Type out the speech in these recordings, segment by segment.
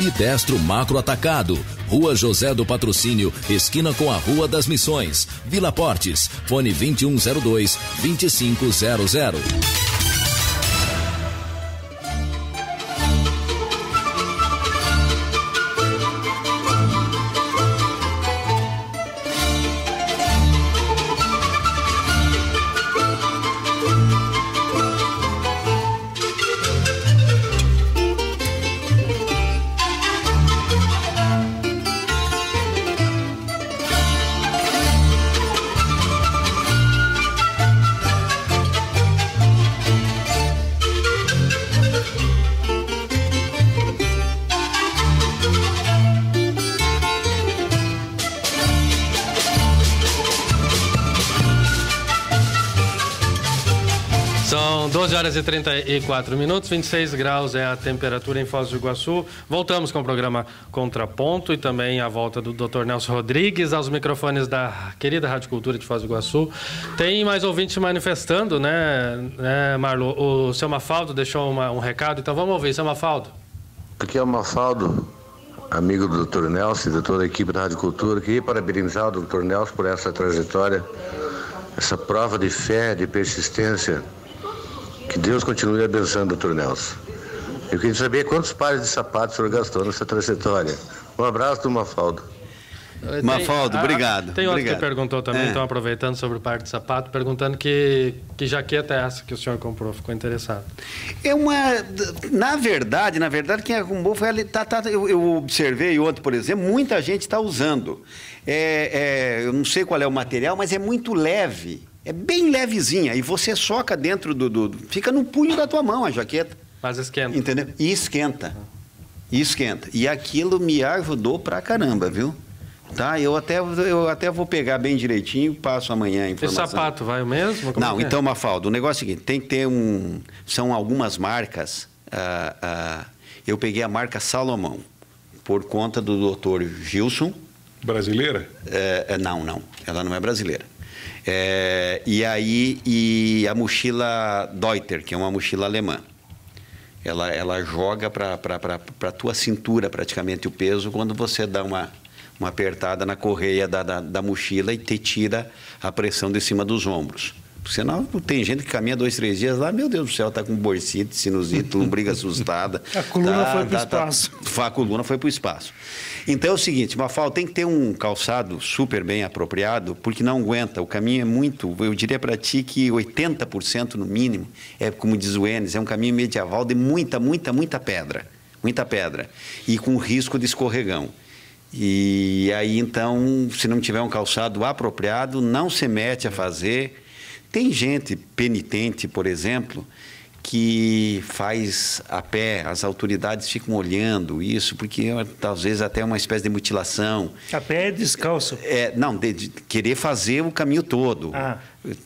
E Destro Macro Atacado, Rua José do Patrocínio, esquina com a Rua das Missões, Vila Portes, fone 2102 2500. Horas e 34 minutos, 26 graus é a temperatura em Foz do Iguaçu. Voltamos com o programa Contraponto e também a volta do Dr. Nelson Rodrigues aos microfones da querida Rádio Cultura de Foz do Iguaçu. Tem mais ouvintes manifestando, né, né Marlo? O seu Mafaldo deixou uma, um recado, então vamos ouvir, seu Mafaldo. Aqui é o Mafaldo, amigo do Dr. Nelson e de toda a equipe da Rádio Cultura. Queria parabenizar o Dr. Nelson por essa trajetória, essa prova de fé, de persistência que Deus continue abençoando, doutor Nelson. Eu queria saber quantos pares de sapatos o senhor gastou nessa trajetória. Um abraço do Mafaldo. Tem, Mafaldo, obrigado. Tem outro obrigado. que perguntou também, é. então aproveitando sobre o par de sapato, perguntando que, que jaqueta é essa que o senhor comprou, ficou interessado. É uma. Na verdade, na verdade, quem comprou foi ali. Tá, tá, eu, eu observei ontem, por exemplo, muita gente está usando. É, é, eu não sei qual é o material, mas é muito leve. É bem levezinha. E você soca dentro do, do. Fica no punho da tua mão a jaqueta. Mas esquenta. Entendeu? E esquenta. E esquenta. E aquilo me ajudou pra caramba, viu? Tá, eu até, eu até vou pegar bem direitinho, passo amanhã a informação. Esse sapato vai o mesmo? Como Não, é? então, Mafalda, o negócio é o seguinte, tem que ter um... São algumas marcas, ah, ah, eu peguei a marca Salomão, por conta do doutor Gilson. Brasileira? É, é, não, não, ela não é brasileira. É, e aí, e a mochila Deuter, que é uma mochila alemã. Ela, ela joga para a tua cintura praticamente o peso quando você dá uma, uma apertada na correia da, da, da mochila e te tira a pressão de cima dos ombros. Senão tem gente que caminha dois, três dias lá, meu Deus do céu, tá com bursite, sinusite, lombriga assustada. a coluna tá, foi para o tá, espaço. Tá, a coluna foi para o espaço. Então é o seguinte, Mafal, tem que ter um calçado super bem apropriado, porque não aguenta. O caminho é muito, eu diria para ti que 80% no mínimo, é como diz o Enes, é um caminho medieval de muita, muita, muita pedra. Muita pedra. E com risco de escorregão. E aí então, se não tiver um calçado apropriado, não se mete a fazer. Tem gente penitente, por exemplo, que faz a pé, as autoridades ficam olhando isso, porque talvez até uma espécie de mutilação. A pé é descalço? É, não, de, de querer fazer o caminho todo. Ah.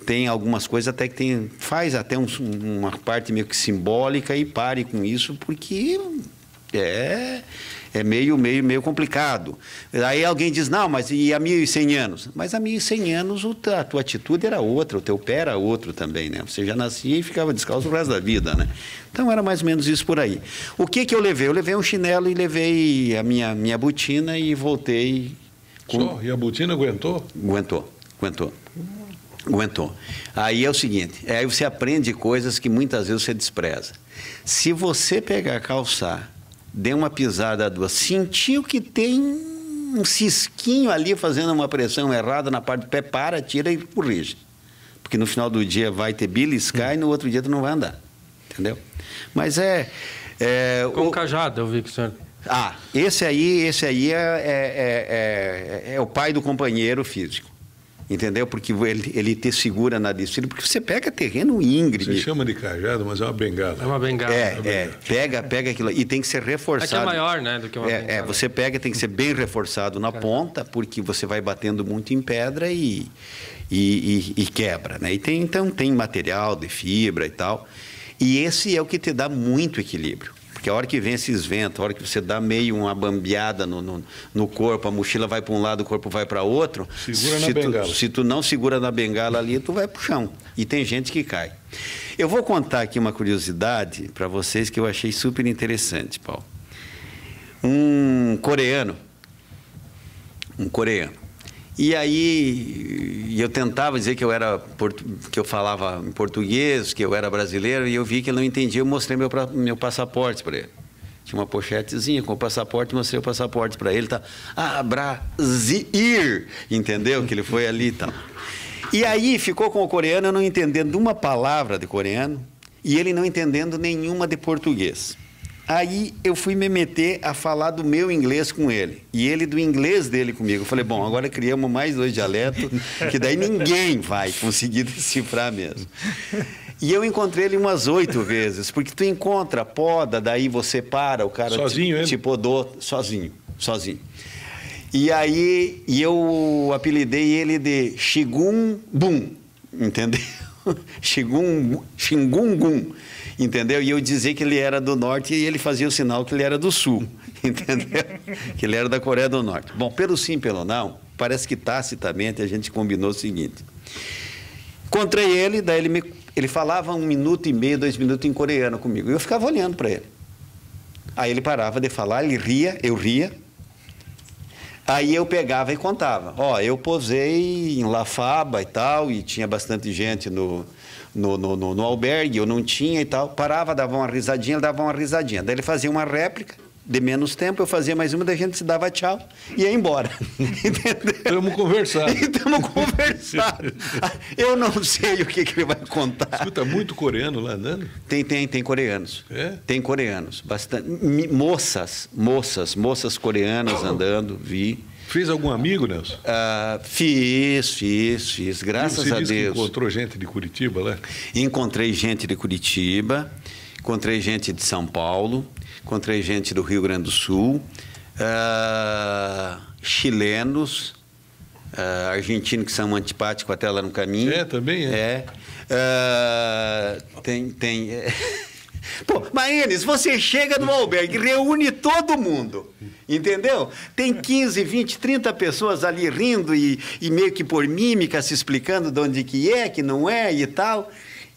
Tem algumas coisas até que tem, faz até um, uma parte meio que simbólica e pare com isso, porque é é meio, meio, meio complicado. Aí alguém diz, não, mas e há 1.100 anos? Mas há 1.100 anos a tua atitude era outra, o teu pé era outro também, né? Você já nascia e ficava descalço o resto da vida, né? Então era mais ou menos isso por aí. O que que eu levei? Eu levei um chinelo e levei a minha, minha botina e voltei... Com... Só? E a botina aguentou? Aguentou, aguentou. Aguentou. Aí é o seguinte, aí você aprende coisas que muitas vezes você despreza. Se você pegar calçar dê uma pisada duas, sentiu que tem um cisquinho ali fazendo uma pressão errada na parte do pé, para, tira e corrige. Porque no final do dia vai ter beliscar hum. e no outro dia tu não vai andar. Entendeu? Mas é. é Com o cajado, eu vi que o senhor. Ah, esse aí, esse aí é, é, é, é, o pai do companheiro físico entendeu? Porque ele, ele te segura na descida, porque você pega terreno íngreme. Você chama de cajado, mas é uma bengala. É uma bengala. É, é, bengala. é pega, pega aquilo e tem que ser reforçado. É que é maior, né, do que uma é, bengala. É, você pega, tem que ser bem reforçado na ponta, porque você vai batendo muito em pedra e, e, e, e quebra, né? E tem, então tem material de fibra e tal. E esse é o que te dá muito equilíbrio. Porque a hora que vem esses ventos, a hora que você dá meio uma bambeada no, no, no corpo, a mochila vai para um lado, o corpo vai para outro. Segura na se tu, bengala. se tu não segura na bengala ali, tu vai pro chão. E tem gente que cai. Eu vou contar aqui uma curiosidade para vocês que eu achei super interessante, Paulo. Um coreano, um coreano. E aí eu tentava dizer que eu era que eu falava em português, que eu era brasileiro e eu vi que ele não entendia, eu mostrei meu meu passaporte para ele. Tinha uma pochetezinha com o passaporte, mostrei o passaporte para ele, tá? Ah, Brasil, entendeu? Que ele foi ali tal. E aí ficou com o coreano eu não entendendo uma palavra de coreano e ele não entendendo nenhuma de português. Aí eu fui me meter a falar do meu inglês com ele. E ele do inglês dele comigo. Eu falei, bom, agora criamos mais dois dialetos, que daí ninguém vai conseguir decifrar mesmo. E eu encontrei ele umas oito vezes, porque tu encontra, poda, daí você para, o cara Sozinho te, ele? te podou sozinho, sozinho. E aí e eu apelidei ele de Xigum Bum, entendeu? Xingungum, entendeu? E eu dizia que ele era do norte e ele fazia o sinal que ele era do sul, entendeu? Que ele era da Coreia do Norte. Bom, pelo sim, pelo não, parece que tacitamente a gente combinou o seguinte. Encontrei ele, daí ele, me, ele falava um minuto e meio, dois minutos em coreano comigo. E eu ficava olhando para ele. Aí ele parava de falar, ele ria, eu ria. Aí eu pegava e contava. Ó, eu posei em La Faba e tal, e tinha bastante gente no, no, no, no, no albergue, eu não tinha e tal. Parava, dava uma risadinha, dava uma risadinha. Daí ele fazia uma réplica, de menos tempo, eu fazia mais uma, daí a gente se dava tchau e ia embora. Entendeu? Estamos conversando. Estamos conversando. Eu não sei o que, que ele vai contar. Escuta, muito coreano lá andando. Tem, tem, tem coreanos. É? Tem coreanos. Bastante. Moças, moças, moças coreanas andando, vi. Fez algum amigo, Nelson? Ah, fiz, fiz, fiz. Graças Você a disse que Deus. encontrou gente de Curitiba lá? Encontrei gente de Curitiba, encontrei gente de São Paulo, encontrei gente do Rio Grande do Sul, ah, chilenos, ah, argentinos que são antipáticos até lá no caminho. É, também é. É. Tem. tem é. Pô, Maínes, você chega no albergue, reúne todo mundo, entendeu? Tem 15, 20, 30 pessoas ali rindo e, e meio que por mímica se explicando de onde que é, que não é e tal.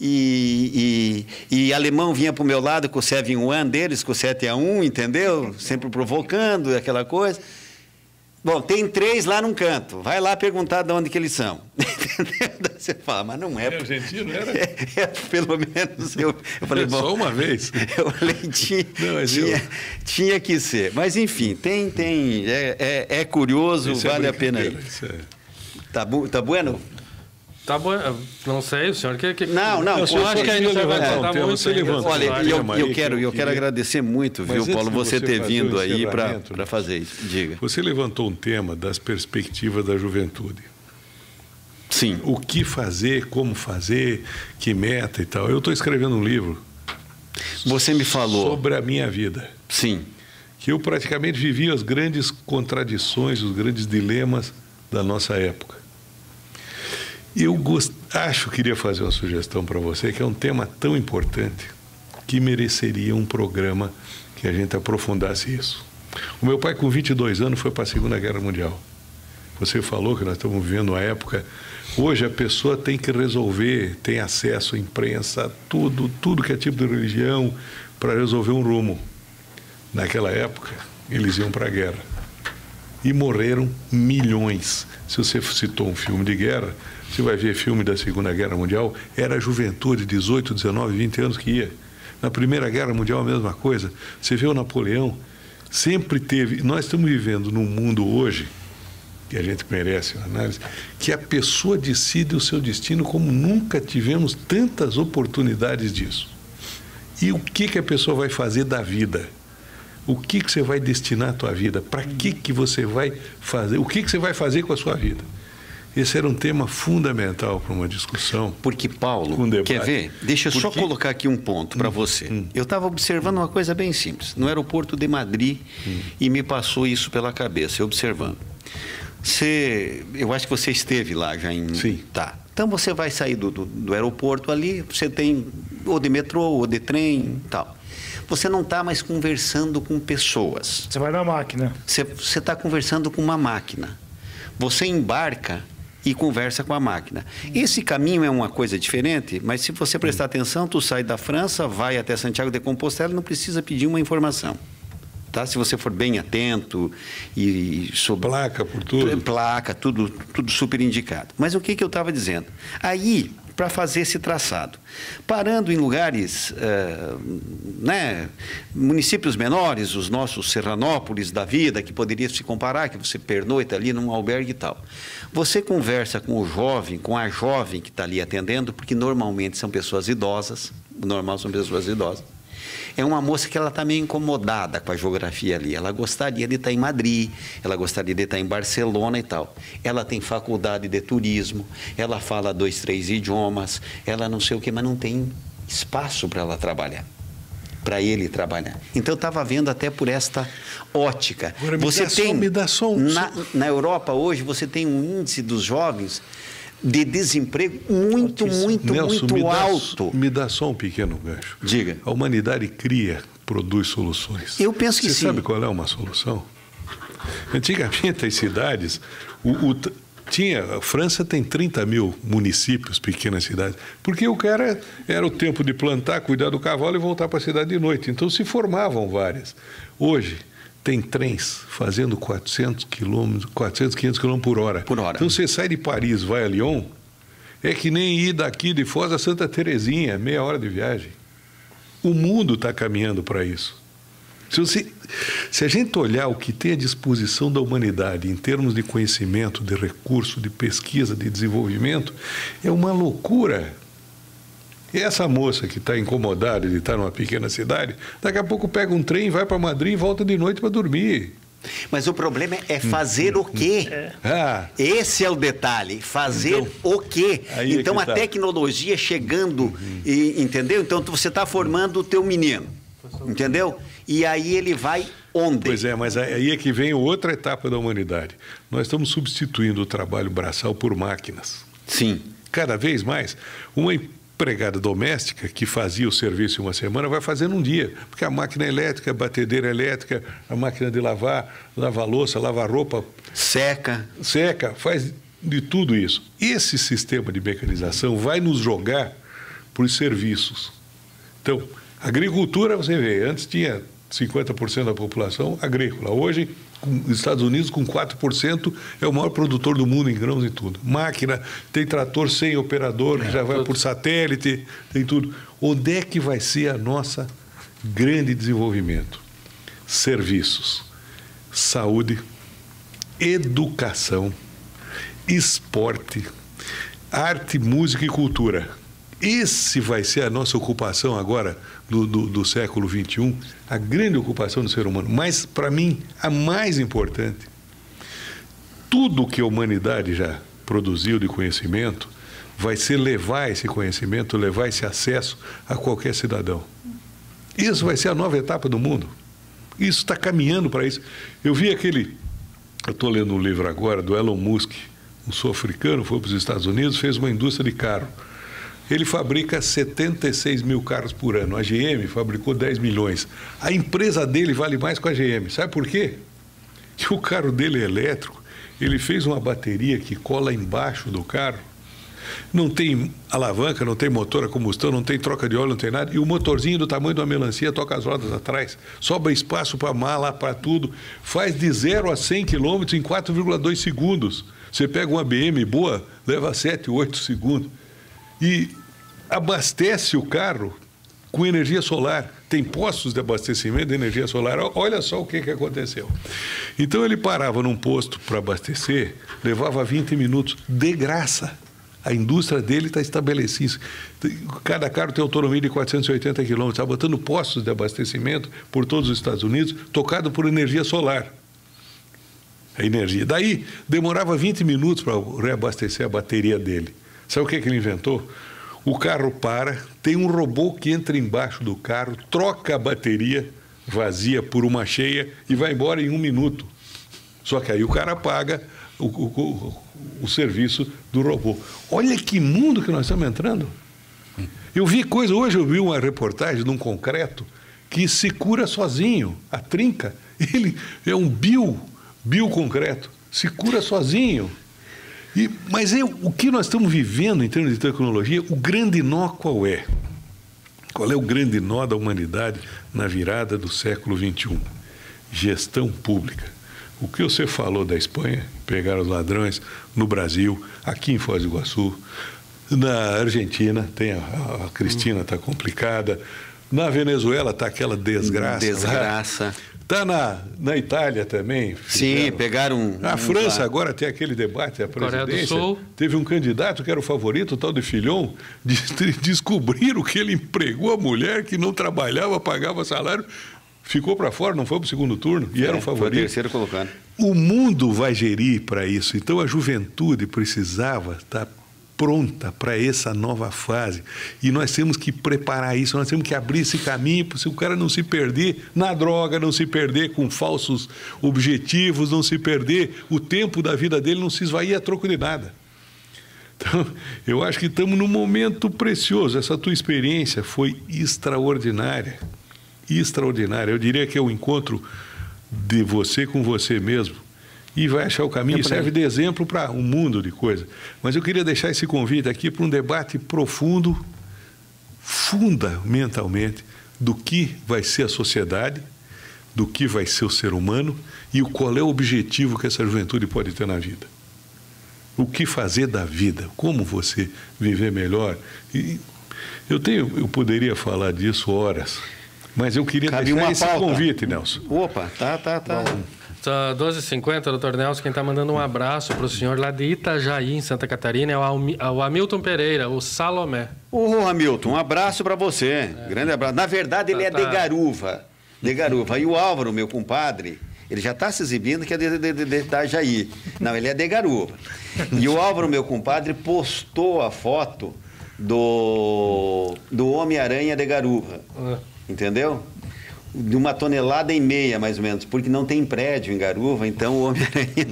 E, e, e alemão vinha pro meu lado com o 7-1 deles, com o 7 a 1 entendeu? Sempre provocando, aquela coisa. Bom, tem três lá num canto. Vai lá perguntar de onde que eles são. Você fala, mas não é. É argentino, era? É, é, pelo menos eu, eu falei, bom. só uma vez. Eu falei, tinha, Não, tinha, eu- tinha que ser. Mas enfim, tem, tem, é, é, é curioso, Isso é vale a pena isso é- Tá, bu, tá bueno? Tá bom, eu não sei, o senhor que. que... Não, não, Eu pô, acho que ainda vai contar um tema, muito. essa Olha, eu, eu que quero, eu quero agradecer muito, viu, Paulo, você você ter vindo aí para fazer isso. Diga. Você levantou um tema das perspectivas da juventude. Sim. O que fazer, como fazer, que meta e tal. Eu estou escrevendo um livro Você me falou. sobre a minha vida. Sim. que eu praticamente vivi as grandes contradições, os grandes dilemas da nossa época. Eu gost... acho que queria fazer uma sugestão para você, que é um tema tão importante que mereceria um programa que a gente aprofundasse isso. O meu pai, com 22 anos, foi para a Segunda Guerra Mundial. Você falou que nós estamos vivendo uma época. Hoje a pessoa tem que resolver, tem acesso à imprensa, tudo, tudo que é tipo de religião, para resolver um rumo. Naquela época, eles iam para a guerra. E morreram milhões. Se você citou um filme de guerra, você vai ver filme da Segunda Guerra Mundial, era a juventude, 18, 19, 20 anos que ia. Na Primeira Guerra Mundial, a mesma coisa. Você vê o Napoleão, sempre teve. Nós estamos vivendo num mundo hoje, que a gente merece uma análise, que a pessoa decide o seu destino como nunca tivemos tantas oportunidades disso. E o que, que a pessoa vai fazer da vida? O que, que você vai destinar à tua vida? Para que, que você vai fazer? O que, que você vai fazer com a sua vida? Esse era um tema fundamental para uma discussão. Porque, Paulo, quer ver? Deixa eu só Porque- Hum. colocar aqui um ponto para você. Eu estava observando uma coisa bem simples. No aeroporto de Madrid, Hum. e me passou isso pela cabeça, observando. Você, eu acho que você esteve lá já em. Sim. Tá. Então você vai sair do, do, do aeroporto ali, você tem ou de metrô ou de trem e tal. Você não está mais conversando com pessoas. Você vai na máquina. Você está conversando com uma máquina. Você embarca e conversa com a máquina. Esse caminho é uma coisa diferente, mas se você prestar atenção, tu sai da França, vai até Santiago de Compostela, não precisa pedir uma informação. Tá? Se você for bem atento e sobre placa por tudo, placa, tudo, tudo super indicado. Mas o que, que eu estava dizendo? Aí, para fazer esse traçado, parando em lugares, uh, né, municípios menores, os nossos Serranópolis da vida, que poderia se comparar, que você pernoita ali num albergue e tal. Você conversa com o jovem, com a jovem que está ali atendendo, porque normalmente são pessoas idosas, normal são pessoas idosas é uma moça que ela está meio incomodada com a geografia ali. Ela gostaria de estar em Madrid, ela gostaria de estar em Barcelona e tal. Ela tem faculdade de turismo, ela fala dois, três idiomas, ela não sei o que, mas não tem espaço para ela trabalhar para ele trabalhar. Então eu estava vendo até por esta ótica. Agora, você tem som, me dá som. Na, na Europa hoje você tem um índice dos jovens de desemprego muito, Altíssimo. muito, Nelson, muito me alto. Dá, me dá só um pequeno gancho. Diga. A humanidade cria, produz soluções. Eu penso que Você sim. Você sabe qual é uma solução? Antigamente, as cidades. O, o, tinha, a França tem 30 mil municípios, pequenas cidades, porque o cara era o tempo de plantar, cuidar do cavalo e voltar para a cidade de noite. Então se formavam várias. Hoje, tem trens fazendo 400 quilômetros, 400, 500 quilômetros por hora. Por hora. Então você sai de Paris, vai a Lyon, é que nem ir daqui de Foz a Santa Terezinha, meia hora de viagem. O mundo está caminhando para isso. Se, você, se a gente olhar o que tem à disposição da humanidade em termos de conhecimento, de recurso, de pesquisa, de desenvolvimento, é uma loucura. E essa moça que está incomodada de estar numa pequena cidade, daqui a pouco pega um trem, vai para Madrid e volta de noite para dormir. Mas o problema é fazer o quê? É. Ah. Esse é o detalhe, fazer então, o quê? É então é a tá. tecnologia chegando, uhum. e, entendeu? Então você está formando o teu menino, entendeu? E aí ele vai onde? Pois é, mas aí é que vem outra etapa da humanidade. Nós estamos substituindo o trabalho braçal por máquinas. Sim. Cada vez mais. Uma empregada doméstica que fazia o serviço em uma semana vai fazer num dia, porque a máquina elétrica, a batedeira elétrica, a máquina de lavar, lavar louça, lavar roupa, seca, seca, faz de tudo isso. Esse sistema de mecanização vai nos jogar para os serviços. Então, agricultura, você vê, antes tinha 50% da população agrícola. Hoje, Estados Unidos, com 4%, é o maior produtor do mundo em grãos e tudo. Máquina, tem trator sem operador, que é, já vai tudo. por satélite, tem tudo. Onde é que vai ser a nossa grande desenvolvimento? Serviços, saúde, educação, esporte, arte, música e cultura. Esse vai ser a nossa ocupação agora do, do, do século XXI, a grande ocupação do ser humano. Mas, para mim, a mais importante, tudo que a humanidade já produziu de conhecimento vai ser levar esse conhecimento, levar esse acesso a qualquer cidadão. Isso vai ser a nova etapa do mundo. Isso está caminhando para isso. Eu vi aquele. Eu estou lendo um livro agora do Elon Musk, um sul-africano, foi para os Estados Unidos, fez uma indústria de carro ele fabrica 76 mil carros por ano. A GM fabricou 10 milhões. A empresa dele vale mais que a GM. Sabe por quê? Que o carro dele é elétrico. Ele fez uma bateria que cola embaixo do carro. Não tem alavanca, não tem motor a combustão, não tem troca de óleo, não tem nada. E o motorzinho do tamanho de uma melancia toca as rodas atrás. Sobra espaço para mala, para tudo. Faz de 0 a 100 quilômetros em 4,2 segundos. Você pega uma BM boa, leva 7, 8 segundos. E abastece o carro com energia solar. Tem postos de abastecimento de energia solar. Olha só o que, que aconteceu. Então ele parava num posto para abastecer, levava 20 minutos de graça. A indústria dele está estabelecida. Cada carro tem autonomia de 480 quilômetros. Está botando postos de abastecimento por todos os Estados Unidos, tocado por energia solar. A energia. Daí, demorava 20 minutos para reabastecer a bateria dele. Sabe o que, que ele inventou? O carro para, tem um robô que entra embaixo do carro, troca a bateria vazia por uma cheia e vai embora em um minuto. Só que aí o cara paga o, o, o, o serviço do robô. Olha que mundo que nós estamos entrando. Eu vi coisa, hoje eu vi uma reportagem de um concreto que se cura sozinho. A trinca, ele é um bio, bioconcreto, se cura sozinho. E, mas é, o que nós estamos vivendo em termos de tecnologia, o grande nó qual é? Qual é o grande nó da humanidade na virada do século XXI? Gestão pública. O que você falou da Espanha, pegar os ladrões, no Brasil, aqui em Foz do Iguaçu, na Argentina, tem a, a Cristina está complicada, na Venezuela está aquela desgraça. Desgraça. Está na, na Itália também. Sim, fizeram. pegaram. Na um, França agora tem aquele debate, a presidência. Teve um candidato que era o favorito, o tal de Filhon, de, de descobriram que ele empregou a mulher que não trabalhava, pagava salário, ficou para fora, não foi para o segundo turno e é, era o favorito. Foi o terceiro colocando. O mundo vai gerir para isso. Então a juventude precisava estar tá pronta para essa nova fase. E nós temos que preparar isso, nós temos que abrir esse caminho para o cara não se perder na droga, não se perder com falsos objetivos, não se perder o tempo da vida dele, não se esvair a troco de nada. Então, eu acho que estamos num momento precioso. Essa tua experiência foi extraordinária. Extraordinária. Eu diria que é o um encontro de você com você mesmo e vai achar o caminho e serve de exemplo para um mundo de coisas. Mas eu queria deixar esse convite aqui para um debate profundo, fundamentalmente, do que vai ser a sociedade, do que vai ser o ser humano e o qual é o objetivo que essa juventude pode ter na vida. O que fazer da vida, como você viver melhor. E eu tenho, eu poderia falar disso horas, mas eu queria Cabe deixar esse pauta. convite, Nelson. Opa, tá, tá, tá. Bom, Tá 12h50, doutor Nelson, quem está mandando um abraço para o senhor lá de Itajaí, em Santa Catarina, é o, Hamilton Pereira, o Salomé. Ô, Hamilton, um abraço para você. É. Grande abraço. Na verdade, ele tá, é de tá. Garuva. De Garuva. E o Álvaro, meu compadre, ele já está se exibindo que é de, de, de, de Itajaí. Não, ele é de Garuva. E o Álvaro, meu compadre, postou a foto do, do Homem-Aranha de Garuva. Ah. Entendeu? De uma tonelada e meia, mais ou menos, porque não tem prédio em Garuva, então o Homem-Aranha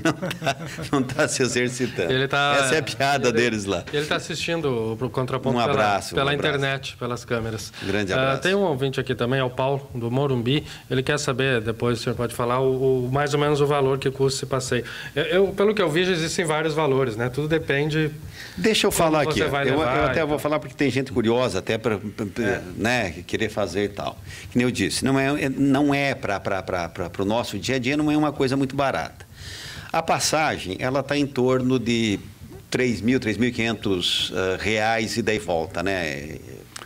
não está tá se exercitando. Tá, Essa é a piada ele, deles lá. Ele está assistindo o Contraponto um abraço, pela, pela um internet, pelas câmeras. Grande ah, abraço. Uh, tem um ouvinte aqui também, é o Paulo, do Morumbi. Ele quer saber, depois o senhor pode falar, o, o mais ou menos o valor que custa esse passeio. Eu, eu, pelo que eu vi, já existem vários valores, né? Tudo depende... Deixa eu falar aqui. Eu, eu, até vou falar porque tem gente curiosa até para é. né, querer fazer e tal. Que nem eu disse, não é é, não é para o nosso dia a dia, não é uma coisa muito barata. A passagem, ela está em torno de 3 mil, 3.500 uh, reais e daí volta, né?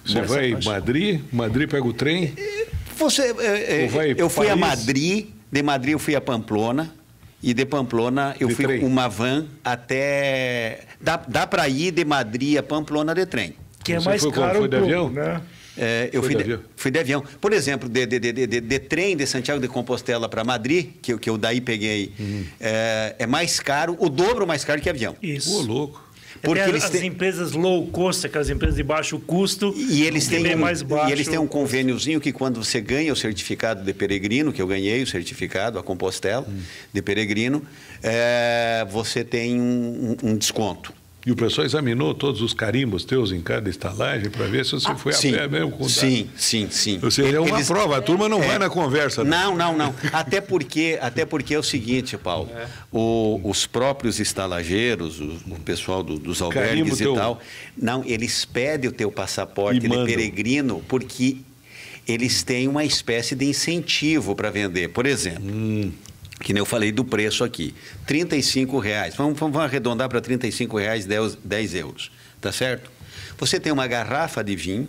Você Bom, vai em Madrid? Madrid pega o trem? Você, é, é, eu fui a Madrid, de Madrid eu fui a Pamplona, e de Pamplona eu de fui com uma van até... Dá, dá para ir de Madrid a Pamplona de trem. Que é Você mais foi, caro foi de avião? Né? É, eu fui de, de fui de, avião. Por exemplo, de, de, de, de, trem de Santiago de Compostela para Madrid, que, que eu daí peguei, uhum. é, é, mais caro, o dobro mais caro que avião. Isso. Pô, louco. Porque Até eles as têm... empresas low cost, aquelas empresas de baixo custo, e eles têm um, mais baixo. E eles têm um convêniozinho que quando você ganha o certificado de peregrino, que eu ganhei o certificado, a Compostela, hum. de peregrino, é, você tem um, um desconto. E o pessoal examinou todos os carimbos teus em cada estalagem para ver se você ah, foi sim, a pé mesmo com Sim, sim, sim. Ou seja, é uma Eles, prova, a turma não é, vai na conversa. Né? Não, não, não. até, porque, até porque é o seguinte, Paulo, é. o, os próprios estalageiros, o, o pessoal do, dos albergues e teu... tal, não, eles pedem o teu passaporte de peregrino porque eles têm uma espécie de incentivo para vender. Por exemplo, hum que nem eu falei do preço aqui, 35 reais. Vamos, vamos arredondar para 35 reais 10, 10 euros, tá certo? Você tem uma garrafa de vinho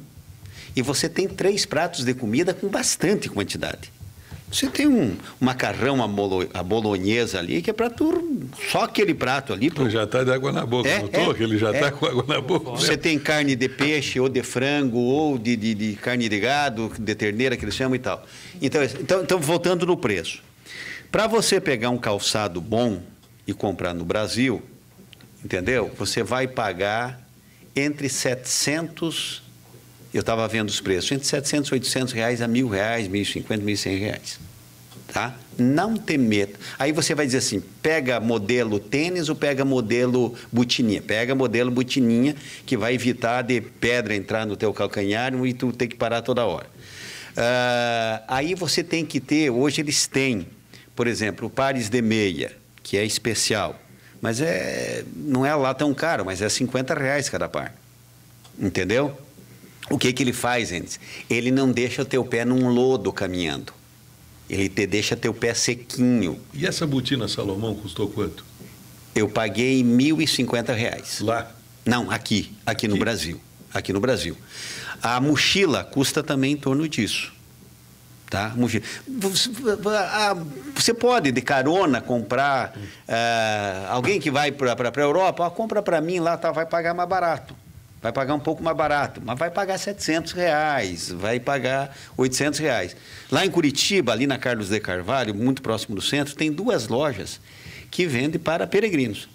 e você tem três pratos de comida com bastante quantidade. Você tem um, macarrão à bolonhesa ali, que é para tu, só aquele prato ali. Pro... Já está de água na boca, é, notou é, que ele já está é. com água na boca. Você tem carne de peixe, ou de frango, ou de, de, de carne de gado, de terneira, que eles chamam e tal. Então, então, então voltando no preço. Para você pegar um calçado bom e comprar no Brasil, entendeu? Você vai pagar entre 700, eu estava vendo os preços, entre 700, 800 reais a mil reais, 1.050, 1.100 reais. Tá? Não tem medo. Aí você vai dizer assim, pega modelo tênis ou pega modelo botininha? Pega modelo botininha, que vai evitar de pedra entrar no teu calcanhar e tu ter que parar toda hora. Ah, aí você tem que ter, hoje eles têm, por exemplo, o pares de meia, que é especial. Mas é, não é lá tão caro, mas é 50 reais cada par. Entendeu? O que, que ele faz, Enes? Ele não deixa o teu pé num lodo caminhando. Ele te deixa teu pé sequinho. E essa botina Salomão custou quanto? Eu paguei 1.050 reais. Lá. Não, aqui, aqui no Aqui. Brasil. Aqui no Brasil. A mochila custa também em torno disso. Tá? Ah, você pode, de carona, comprar. ah, alguém que vai para a Europa, ah, compra para mim lá, tá, vai pagar mais barato. Vai pagar um pouco mais barato, mas vai pagar 700 reais, vai pagar 800 reais. Lá em Curitiba, ali na Carlos de Carvalho, muito próximo do centro, tem duas lojas que vendem para peregrinos.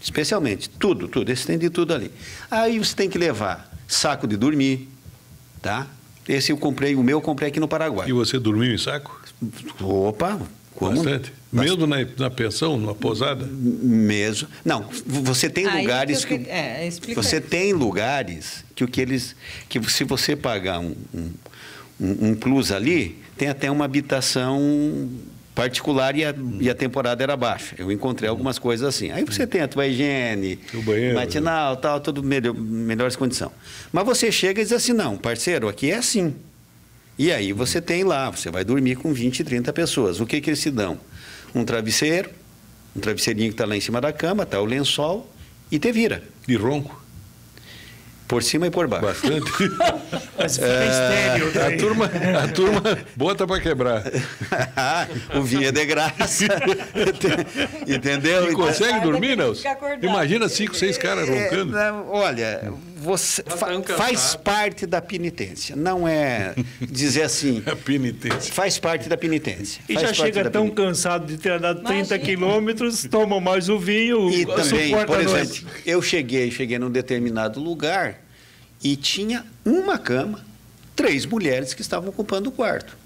Especialmente, tudo, tudo. Esse tem de tudo ali. Aí você tem que levar saco de dormir, tá? Esse eu comprei, o meu eu comprei aqui no Paraguai. E você dormiu em saco? Opa, como? Bastante. Mesmo na, na pensão, numa posada? Mesmo. Não, você tem Aí lugares que que. é, explica você isso. tem lugares que o que eles. que se você pagar um, um- um plus ali, tem até uma habitação particular e a, e a temporada era baixa. Eu encontrei algumas coisas assim. Aí você tem a tua higiene, O banheiro, matinal, tal, tudo melhor, melhores condições. Mas você chega e diz assim, não, parceiro, aqui é assim. E aí você tem lá, você vai dormir com 20, 30 pessoas. O que, que eles te dão? Um travesseiro, um travesseirinho que está lá em cima da cama, está o lençol e te vira. De ronco? Por cima e por baixo. Bastante. Mas fica É, estéreo a, daí. turma, a turma bota para quebrar. o vinho é de graça. Entendeu? E Então- consegue dormir, Nelson? Imagina cinco, seis caras É, roncando. não, olha, você fa- faz parte da penitência. Não é dizer assim. A penitência. Faz parte da penitência. E Faz já chega tão cansado de ter andado 30 Imagina. quilômetros, toma mais o vinho, E também, suporta por a exemplo, noite. eu cheguei, cheguei num determinado lugar e tinha uma cama, três mulheres que estavam ocupando o quarto.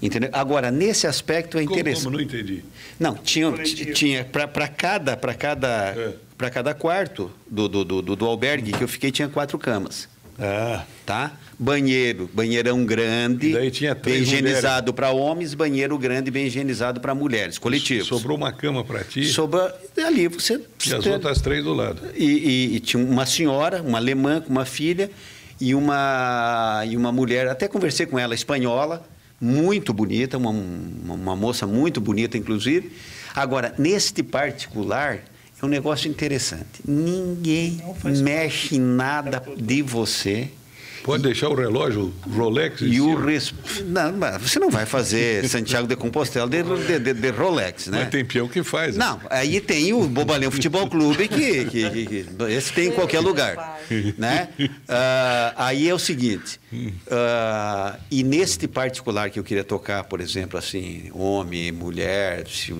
Entendeu? Agora, nesse aspecto é Como, interessante. como? Não entendi. Não, tinha, tinha para cada, pra cada, É. cada quarto do, do, do, do albergue que eu fiquei, tinha quatro camas. Ah, Tá? Banheiro, banheirão grande, E daí tinha bem higienizado para homens, banheiro grande, bem higienizado para mulheres, coletivos. sobrou uma cama para ti Sobra, ali você... e as outras três do lado. E, e- e tinha uma senhora, uma alemã com uma filha e uma, e uma mulher, até conversei com ela, espanhola, muito bonita, uma, uma, uma moça muito bonita, inclusive. Agora, neste particular, é um negócio interessante. Ninguém mexe em nada de você. Pode deixar o relógio Rolex em E o res... não, mas você não vai fazer Santiago de Compostela de, de, de- de Rolex, né? Mas tem peão que faz. Não, aí tem o Bobalhão Futebol Clube, que, que- que- que- esse tem em qualquer lugar. Né? Ah, aí é o seguinte, ah, e neste particular que eu queria tocar, por exemplo, assim, homem, mulher, se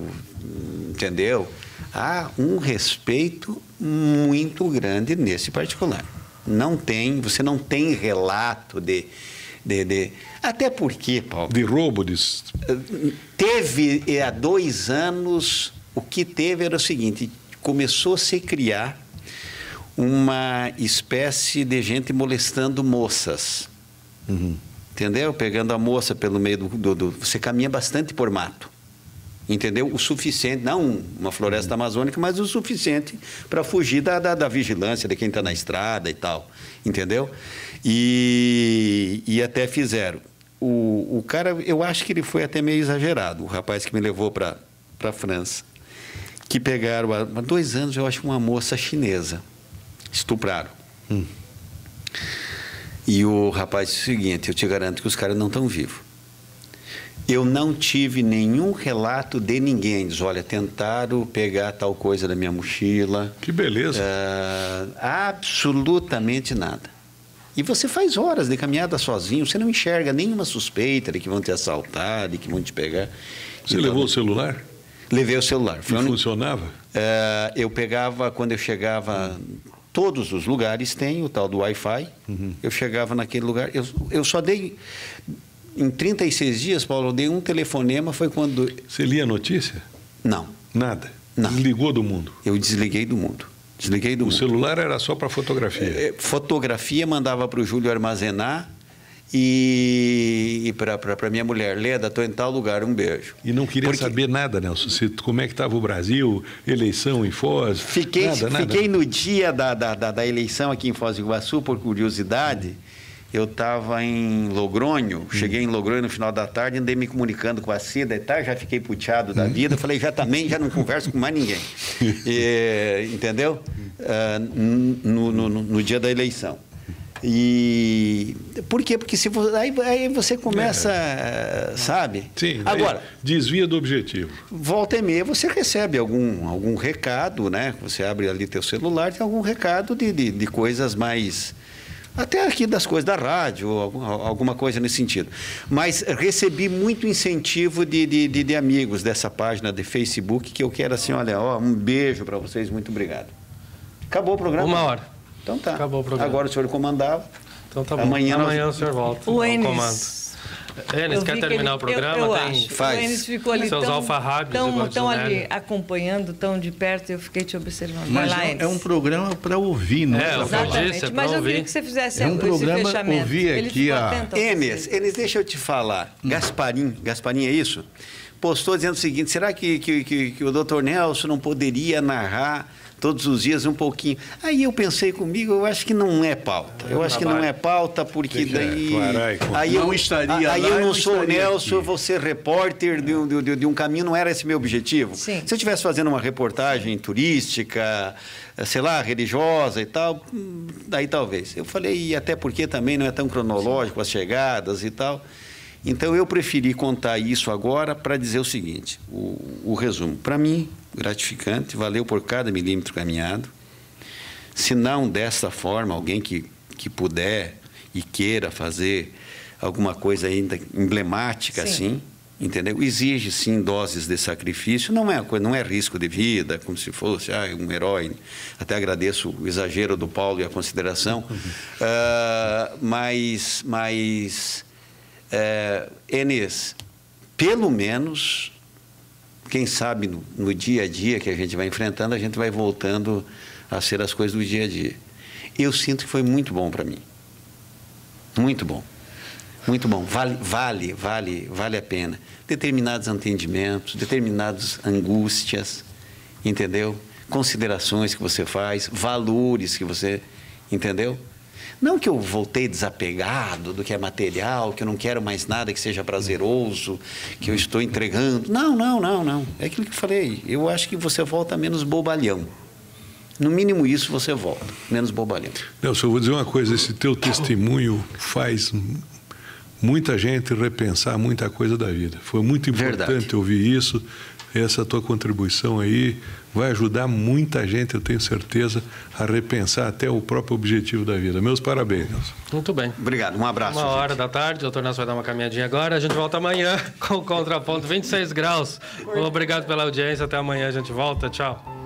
entendeu? Há um respeito muito grande nesse particular. Não tem, você não tem relato de. de, de- até porque, Paulo, De roubo. Teve eh, há dois anos, o que teve era o seguinte: começou a se criar uma espécie de gente molestando moças. Entendeu? Pegando a moça pelo meio do, do- do- Você caminha bastante por mato. Entendeu? O suficiente, não uma floresta amazônica, mas o suficiente para fugir da, da, da vigilância de quem está na estrada e tal. Entendeu? E, e até fizeram. O, o cara, eu acho que ele foi até meio exagerado, o rapaz que me levou para a França. Que pegaram, há dois anos, eu acho, uma moça chinesa. Estupraram. E o rapaz disse o seguinte: eu te garanto que os caras não estão vivos. Eu não tive nenhum relato de ninguém. Diz, olha, tentaram pegar tal coisa da minha mochila. Que beleza. Ah, absolutamente nada. E você faz horas de caminhada sozinho, você não enxerga nenhuma suspeita de que vão te assaltar, de que vão te pegar. Você Então, levou o celular? Levei o celular. Foi funcionava? é, eu pegava, quando eu chegava, todos os lugares têm o tal do Wi-Fi. Eu chegava naquele lugar, eu, eu só dei, em 36 dias, Paulo, eu dei um telefonema, foi quando. Você lia a notícia? Não, Nada. Não. Desligou do mundo. eu desliguei do mundo. Desliguei do O mundo. celular era só para fotografia. É, Fotografia mandava para o Júlio armazenar E, e para minha mulher, Leda, estou em tal lugar, um beijo. E não queria Porque- saber nada, Nelson, se, como é que estava o Brasil, eleição em Foz, Fiquei, nada, nada. fiquei no dia da, da, da, da eleição aqui em Foz do Iguaçu, por curiosidade. Eu estava em Logronho, cheguei em Logronho no final da tarde, andei me comunicando com a Cida e tal, já fiquei puteado da vida. Falei, já também, já não converso com mais ninguém. E, entendeu? Ah, no, no, no- dia da eleição. E por quê? Porque se você, aí, aí você começa, sabe? Sim, Agora, desvia do objetivo. volta e meia você recebe algum, algum recado, né? Você abre ali teu celular, tem algum recado de, de, de coisas mais. Até aqui das coisas da rádio, alguma coisa nesse sentido. Mas recebi muito incentivo de, de, de, de amigos dessa página de Facebook que eu quero assim, olha, ó, um beijo para vocês, muito obrigado. Acabou o programa? Uma hora. Então tá. Acabou o programa. Agora o senhor comandava. Então tá bom. Amanhã nós- Amanhã o senhor volta. O ao Enes. Enes, eu quer terminar ele- o programa? Eu, eu Tem- acho. Faz. O Enes ficou ali Seus tão, alfarrábios tão, tão ali acompanhando, tão de perto, eu fiquei te observando. Mas lá, é, é um programa para ouvir, não É, é. Exatamente. disse, é Mas eu ouvir. queria que você fizesse É um esse programa fechamento. ouvir Ele aqui ficou a- Enes, Enes, deixa eu te falar. Gasparim, Gasparim é isso? Postou dizendo o seguinte: será que, que, que, que o doutor Nelson não poderia narrar todos os dias um pouquinho? Aí eu pensei comigo, eu acho que não é pauta. Eu acho que não é pauta, porque daí. Aí Não eu, estaria aí eu não não sou o Nelson, eu aqui. vou ser repórter de, um- de, de- um caminho, não era esse meu objetivo. Sim. Se eu estivesse fazendo uma reportagem turística, sei lá, religiosa e tal, daí talvez. Eu falei, e até porque também não é tão cronológico as chegadas e tal. Então eu preferi contar isso agora para dizer o seguinte: o, o resumo. Para mim, gratificante, valeu por cada milímetro caminhado. Se não dessa forma, alguém que, que puder e queira fazer alguma coisa ainda emblemática Sim. assim, entendeu? Exige sim doses de sacrifício, não é coisa, não é risco de vida, como se fosse ah, um herói. Até agradeço o exagero do Paulo e a consideração, Ah, mas, mas é, Enes, pelo menos, quem sabe no, no dia a dia que a gente vai enfrentando, a gente vai voltando a ser as coisas do dia a dia. Eu sinto que foi muito bom para mim. Muito bom. Muito bom. Vale, vale, vale, vale a pena. Determinados entendimentos, determinadas angústias, entendeu? Considerações que você faz, valores que você, entendeu? Não que eu voltei desapegado do que é material, que eu não quero mais nada que seja prazeroso, que eu estou entregando. Não, não, não, não. É aquilo que eu falei. Eu acho que você volta menos bobalhão. No mínimo isso você volta, menos bobalhão. Nelson, eu vou dizer uma coisa: esse teu testemunho faz muita gente repensar muita coisa da vida. Foi muito importante Verdade. ouvir isso. Essa tua contribuição aí vai ajudar muita gente, eu tenho certeza, a repensar até o próprio objetivo da vida. Meus parabéns, Nelson. Muito bem. Obrigado, um abraço. Uma gente. hora da tarde, o doutor Nelson vai dar uma caminhadinha agora. A gente volta amanhã com o Contraponto 26 graus. Obrigado pela audiência. Até amanhã a gente volta. Tchau.